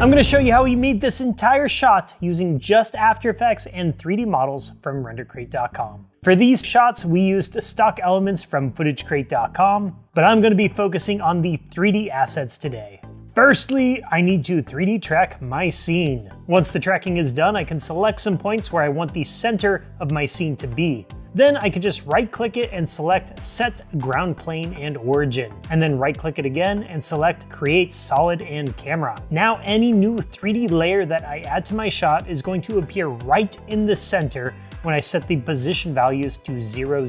I'm gonna show you how we made this entire shot using just After Effects and 3D models from RenderCrate.com. For these shots, we used stock elements from FootageCrate.com, but I'm gonna be focusing on the 3D assets today. Firstly, I need to 3D track my scene. Once the tracking is done, I can select some points where I want the center of my scene to be. Then I could just right click it and select set ground plane and origin, and then right click it again and select create solid and camera. Now any new 3D layer that I add to my shot is going to appear right in the center when I set the position values to 000.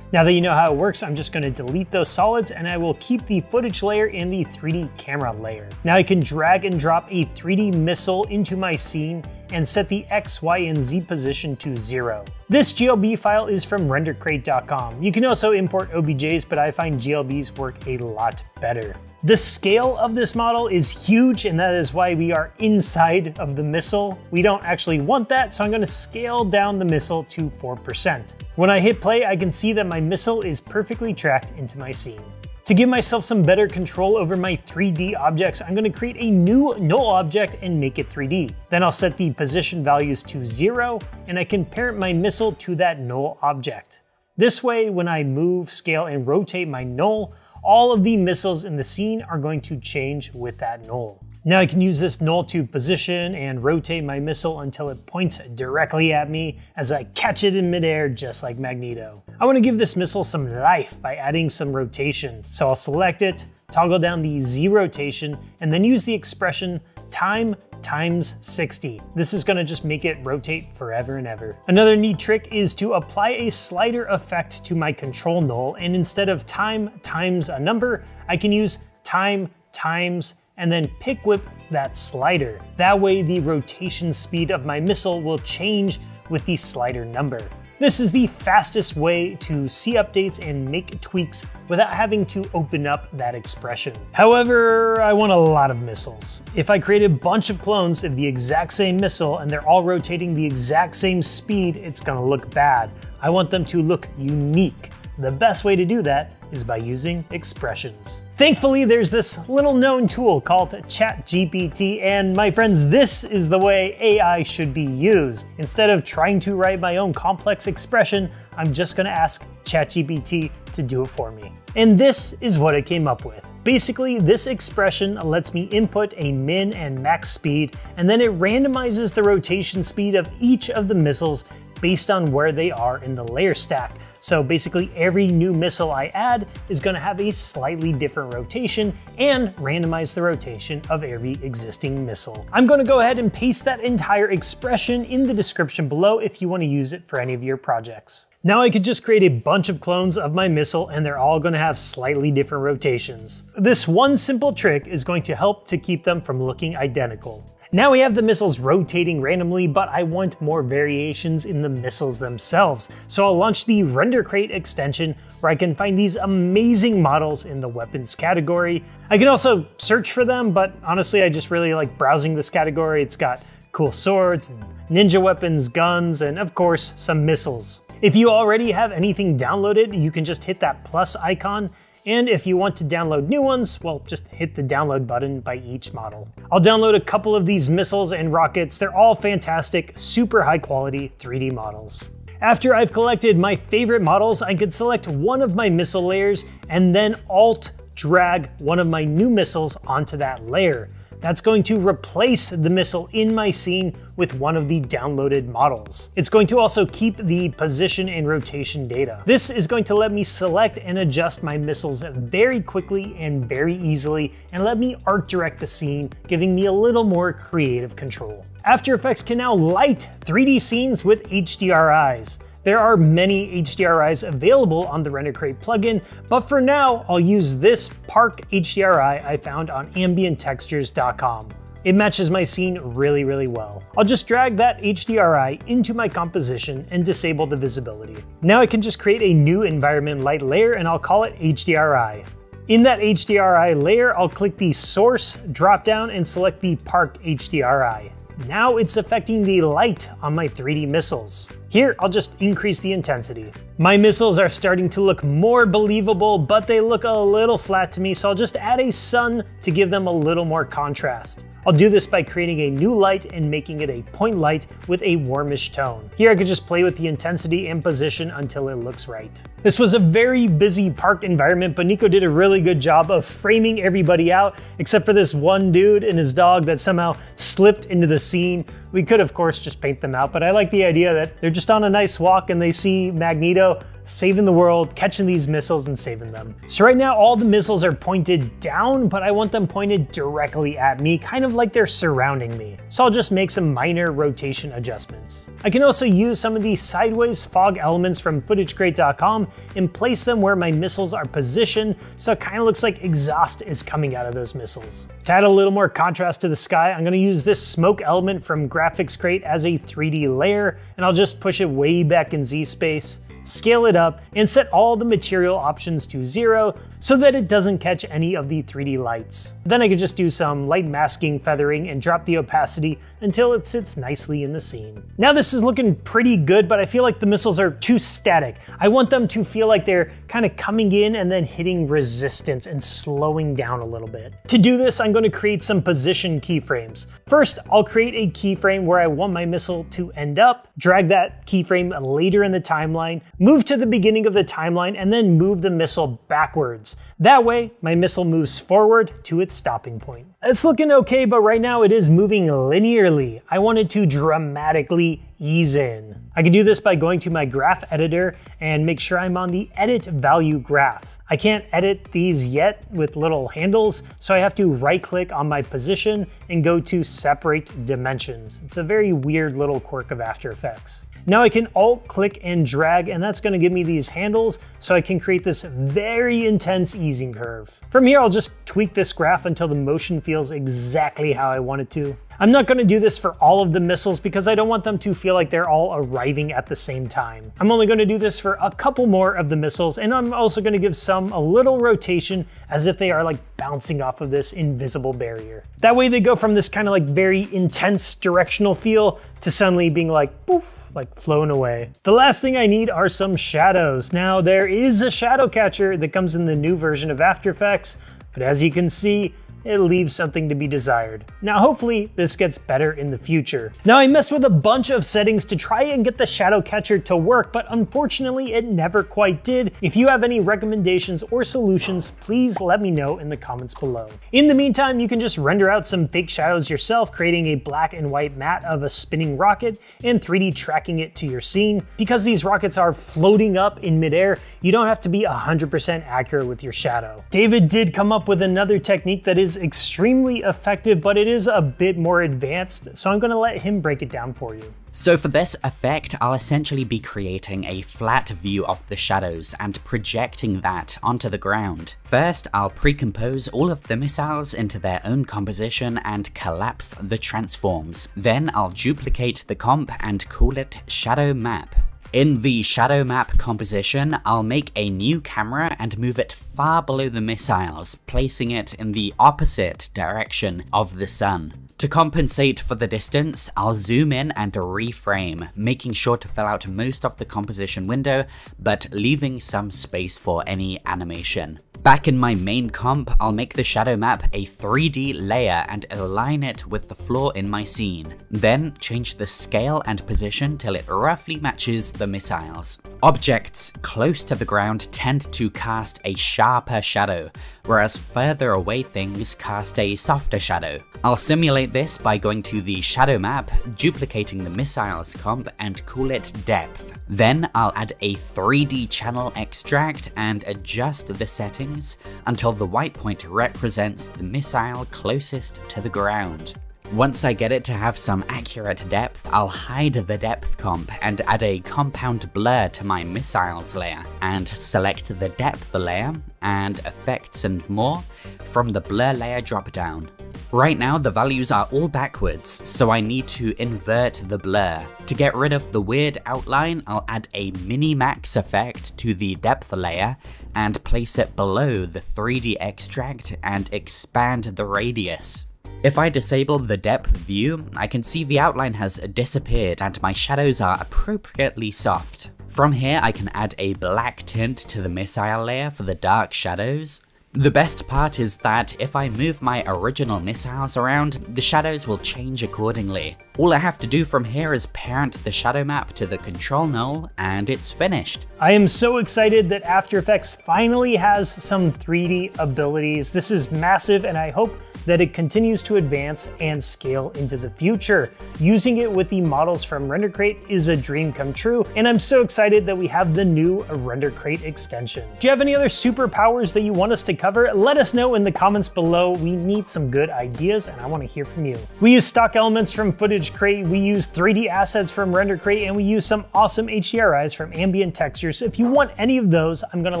Now that you know how it works, I'm just gonna delete those solids and I will keep the footage layer and the 3D camera layer. Now I can drag and drop a 3D missile into my scene and set the X, Y, and Z position to zero. This GLB file is from rendercrate.com. You can also import OBJs, but I find GLBs work a lot better. The scale of this model is huge, and that is why we are inside of the missile. We don't actually want that, so I'm gonna scale down the missile to 4%. When I hit play, I can see that my missile is perfectly tracked into my scene. To give myself some better control over my 3D objects, I'm going to create a new null object and make it 3D. Then I'll set the position values to zero, and I can parent my missile to that null object. This way, when I move, scale, and rotate my null, all of the missiles in the scene are going to change with that null. Now I can use this null to position and rotate my missile until it points directly at me as I catch it in midair just like Magneto. I want to give this missile some life by adding some rotation, so I'll select it, toggle down the Z rotation, and then use the expression time times 60. This is gonna just make it rotate forever and ever. Another neat trick is to apply a slider effect to my control null, and instead of time times a number, I can use time times and then pick whip that slider. That way the rotation speed of my missile will change with the slider number. This is the fastest way to see updates and make tweaks without having to open up that expression. However, I want a lot of missiles. If I create a bunch of clones of the exact same missile and they're all rotating the exact same speed, it's gonna look bad. I want them to look unique. The best way to do that is by using expressions. Thankfully, there's this little known tool called ChatGPT, and my friends, this is the way AI should be used. Instead of trying to write my own complex expression, I'm just gonna ask ChatGPT to do it for me. And this is what it came up with. Basically, this expression lets me input a min and max speed, and then it randomizes the rotation speed of each of the missiles based on where they are in the layer stack. So basically every new missile I add is gonna have a slightly different rotation and randomize the rotation of every existing missile. I'm gonna go ahead and paste that entire expression in the description below if you wanna use it for any of your projects. Now I could just create a bunch of clones of my missile and they're all gonna have slightly different rotations. This one simple trick is going to help to keep them from looking identical. Now we have the missiles rotating randomly, but I want more variations in the missiles themselves. So I'll launch the Render Crate extension where I can find these amazing models in the weapons category. I can also search for them, but honestly, I just really like browsing this category. It's got cool swords, ninja weapons, guns, and of course, some missiles. If you already have anything downloaded, you can just hit that plus icon and if you want to download new ones, well, just hit the download button by each model. I'll download a couple of these missiles and rockets. They're all fantastic, super high quality 3D models. After I've collected my favorite models, I could select one of my missile layers and then alt drag one of my new missiles onto that layer. That's going to replace the missile in my scene with one of the downloaded models. It's going to also keep the position and rotation data. This is going to let me select and adjust my missiles very quickly and very easily and let me art direct the scene, giving me a little more creative control. After Effects can now light 3D scenes with HDRIs. There are many HDRIs available on the Render Crate plugin, but for now, I'll use this Park HDRI I found on ambienttextures.com. It matches my scene really, really well. I'll just drag that HDRI into my composition and disable the visibility. Now I can just create a new environment light layer and I'll call it HDRI. In that HDRI layer, I'll click the source dropdown and select the Park HDRI. Now it's affecting the light on my 3D missiles. Here, I'll just increase the intensity. My missiles are starting to look more believable, but they look a little flat to me, so I'll just add a sun to give them a little more contrast. I'll do this by creating a new light and making it a point light with a warmish tone. Here I could just play with the intensity and position until it looks right. This was a very busy park environment, but Nico did a really good job of framing everybody out, except for this one dude and his dog that somehow slipped into the scene. We could of course just paint them out, but I like the idea that they're just on a nice walk and they see Magneto saving the world, catching these missiles and saving them. So right now all the missiles are pointed down, but I want them pointed directly at me, kind of like they're surrounding me. So I'll just make some minor rotation adjustments. I can also use some of these sideways fog elements from footagecrate.com and place them where my missiles are positioned so it kind of looks like exhaust is coming out of those missiles. To add a little more contrast to the sky, I'm going to use this smoke element from Graphics Crate as a 3D layer, and I'll just push it way back in Z space scale it up, and set all the material options to zero so that it doesn't catch any of the 3D lights. Then I could just do some light masking feathering and drop the opacity until it sits nicely in the scene. Now this is looking pretty good, but I feel like the missiles are too static. I want them to feel like they're kind of coming in and then hitting resistance and slowing down a little bit. To do this, I'm going to create some position keyframes. First, I'll create a keyframe where I want my missile to end up, drag that keyframe later in the timeline, move to the beginning of the timeline, and then move the missile backwards. That way, my missile moves forward to its stopping point. It's looking okay, but right now it is moving linearly. I want it to dramatically ease in. I can do this by going to my graph editor and make sure I'm on the edit value graph. I can't edit these yet with little handles, so I have to right click on my position and go to separate dimensions. It's a very weird little quirk of After Effects. Now I can alt click and drag and that's gonna give me these handles so I can create this very intense easing curve. From here I'll just tweak this graph until the motion feels exactly how I want it to. I'm not going to do this for all of the missiles because I don't want them to feel like they're all arriving at the same time. I'm only going to do this for a couple more of the missiles and I'm also going to give some a little rotation as if they are like bouncing off of this invisible barrier. That way they go from this kind of like very intense directional feel to suddenly being like poof, like flown away. The last thing I need are some shadows. Now there is a shadow catcher that comes in the new version of After Effects, but as you can see, it leaves something to be desired. Now hopefully this gets better in the future. Now I messed with a bunch of settings to try and get the shadow catcher to work, but unfortunately it never quite did. If you have any recommendations or solutions, please let me know in the comments below. In the meantime, you can just render out some fake shadows yourself, creating a black and white matte of a spinning rocket and 3D tracking it to your scene. Because these rockets are floating up in midair, you don't have to be 100% accurate with your shadow. David did come up with another technique that is is extremely effective, but it is a bit more advanced, so I'm to let him break it down for you. So for this effect, I'll essentially be creating a flat view of the shadows and projecting that onto the ground. First, I'll pre-compose all of the missiles into their own composition and collapse the transforms. Then I'll duplicate the comp and call it Shadow Map. In the shadow map composition, I'll make a new camera and move it far below the missiles, placing it in the opposite direction of the sun. To compensate for the distance, I'll zoom in and reframe, making sure to fill out most of the composition window, but leaving some space for any animation. Back in my main comp, I'll make the shadow map a 3D layer and align it with the floor in my scene. Then change the scale and position till it roughly matches the missiles. Objects close to the ground tend to cast a sharper shadow, whereas further away things cast a softer shadow. I'll simulate this by going to the shadow map, duplicating the missiles comp and call it depth. Then I'll add a 3D channel extract and adjust the settings until the white point represents the missile closest to the ground. Once I get it to have some accurate depth, I'll hide the depth comp and add a compound blur to my missiles layer, and select the depth layer and effects and more from the blur layer dropdown. Right now the values are all backwards, so I need to invert the blur. To get rid of the weird outline, I'll add a mini-max effect to the depth layer and place it below the 3D extract and expand the radius. If I disable the depth view, I can see the outline has disappeared and my shadows are appropriately soft. From here I can add a black tint to the missile layer for the dark shadows, the best part is that if I move my original missiles around, the shadows will change accordingly. All I have to do from here is parent the shadow map to the control null, and it's finished. I am so excited that After Effects finally has some 3D abilities. This is massive, and I hope that it continues to advance and scale into the future. Using it with the models from Render Crate is a dream come true, and I'm so excited that we have the new Render Crate extension. Do you have any other superpowers that you want us to cover? Let us know in the comments below. We need some good ideas, and I want to hear from you. We use stock elements from Footage Crate, we use 3D assets from Render Crate, and we use some awesome HDRIs from Ambient Textures. If you want any of those, I'm going to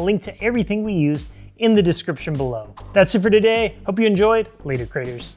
link to everything we used in the description below. That's it for today. Hope you enjoyed. Later, creators.